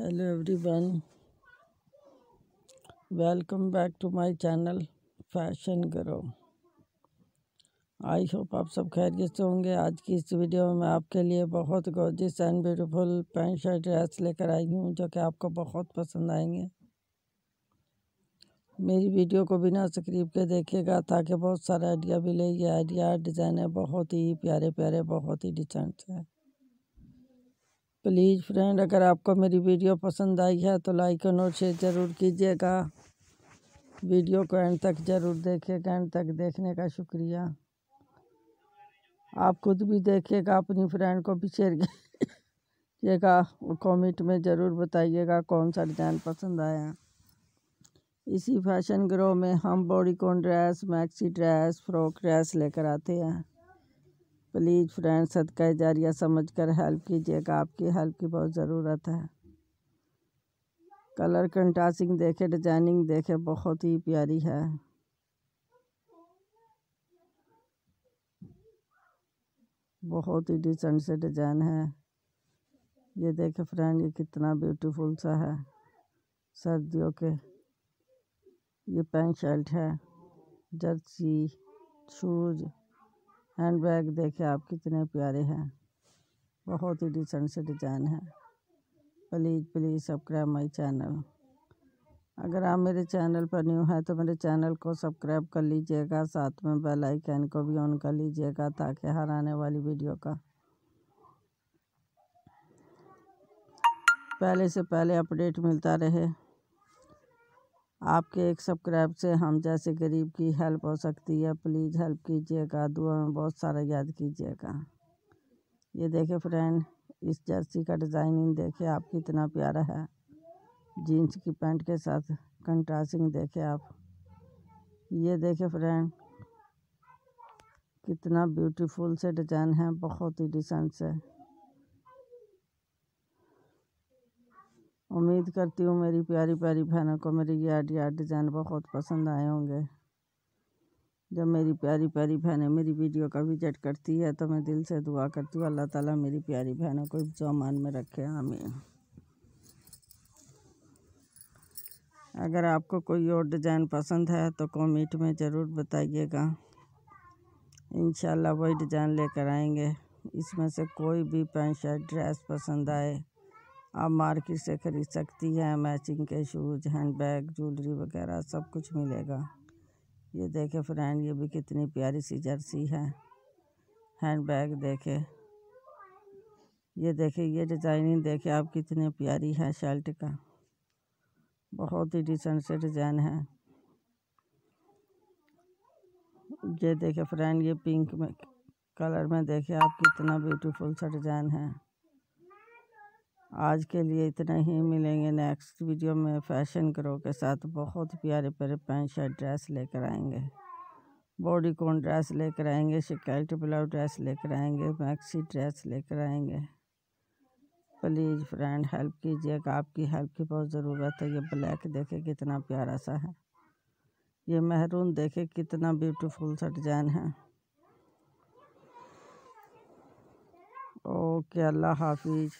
hello, everyone. Welcome back to my channel fashion grow I hope आप सब खैरियत से होंगे। आज की इस वीडियो में मैं आपके लिए बहुत gorgeous and beautiful pant shirt dress लेकर आई हूँ, जो कि आपको बहुत पसंद आएँगे। मेरी वीडियो को बिना स्क्रीप के देखिएगा, ताकि बहुत सारा आइडिया भी ले। ये आइडिया डिज़ाइन है, बहुत ही प्यारे प्यारे बहुत ही डिसेंट है। प्लीज़ फ्रेंड, अगर आपको मेरी वीडियो पसंद आई है तो लाइक और शेयर ज़रूर कीजिएगा। वीडियो को एंड तक ज़रूर देखिएगा, एंड तक देखने का शुक्रिया। आप खुद भी देखिएगा, अपनी फ्रेंड को भी शेयर कीजिएगा कमेंट में ज़रूर बताइएगा कौन सा डिज़ाइन पसंद आया। इसी फ़ैशन ग्रो में हम bodycon dress, maxi dress, frock dress लेकर आते हैं। प्लीज़ फ्रेंड सदका जारिया समझ कर हेल्प कीजिएगा। आपकी हेल्प की बहुत ज़रूरत है। कलर कंटासिंग देखे, डिज़ाइनिंग देखे, बहुत ही प्यारी है। बहुत ही डिसेंट से डिज़ाइन है। ये देखे फ्रेंड, ये कितना ब्यूटीफुल सा है। सर्दियों के ये पैंट शर्ट है। Jersey, shoes. हैंड बैग देखे आप कितने प्यारे हैं। बहुत ही डिसेंट से डिज़ाइन है। Please please subscribe my channel. अगर आप मेरे चैनल पर न्यू हैं तो मेरे चैनल को सब्सक्राइब कर लीजिएगा, साथ में बेल आइकन को भी ऑन कर लीजिएगा ताकि हर आने वाली वीडियो का पहले से पहले अपडेट मिलता रहे। आपके एक सब्सक्राइब से हम जैसे गरीब की हेल्प हो सकती है, प्लीज़ हेल्प कीजिएगा, दुआ में बहुत सारा याद कीजिएगा। ये देखे फ्रेंड, इस जर्सी का डिज़ाइनिंग देखे आप कितना प्यारा है। जीन्स की पैंट के साथ कंट्रास्टिंग देखे आप। ये देखे फ्रेंड, कितना ब्यूटीफुल से डिज़ाइन है, बहुत ही डिसेंट से। उम्मीद करती हूँ मेरी प्यारी प्यारी बहनों को मेरे ये आइडिया डिज़ाइन बहुत पसंद आए होंगे। जब मेरी प्यारी प्यारी बहनें मेरी वीडियो का विज़िट करती है तो मैं दिल से दुआ करती हूँ, अल्लाह ताला मेरी प्यारी बहनों को जमान में रखे, आमीन। अगर आपको कोई और डिज़ाइन पसंद है तो कमेंट में ज़रूर बताइएगा। इन वही डिज़ाइन लेकर आएँगे, इसमें से कोई भी पैंट, शर्ट, ड्रेस पसंद आए। आप मार्केट से ख़रीद सकती हैं, मैचिंग के शूज़ हैंड बैग ज्वेलरी वगैरह, सब कुछ मिलेगा। ये देखे फ्रेंड, ये भी कितनी प्यारी सी जर्सी है। हैंड बैग देखे। ये देखे, ये डिज़ाइनिंग देखे, आप कितनी प्यारी है शर्ट का। बहुत ही डिसेंट से डिज़ाइन है। ये देखे फ्रेंड, ये पिंक में, कलर में देखे, आप कितना ब्यूटीफुल सा डिज़ाइन है। आज के लिए इतना ही। मिलेंगे नेक्स्ट वीडियो में। फ़ैशन करो के साथ बहुत प्यारे प्यारे पैंट शर्ट ड्रेस लेकर आएँगे। बॉडी कॉन ड्रेस लेकर आएँगे। शिकायत ब्लाउज ड्रेस लेकर आएँगे। मैक्सी ड्रेस लेकर आएँगे। प्लीज़ फ्रेंड हेल्प कीजिएगा आपकी हेल्प की बहुत ज़रूरत है। ये ब्लैक देखे कितना प्यारा सा है। ये महरून देखे कितना ब्यूटीफुल सा डिज़ाइन है। ओके अल्लाह हाफिज़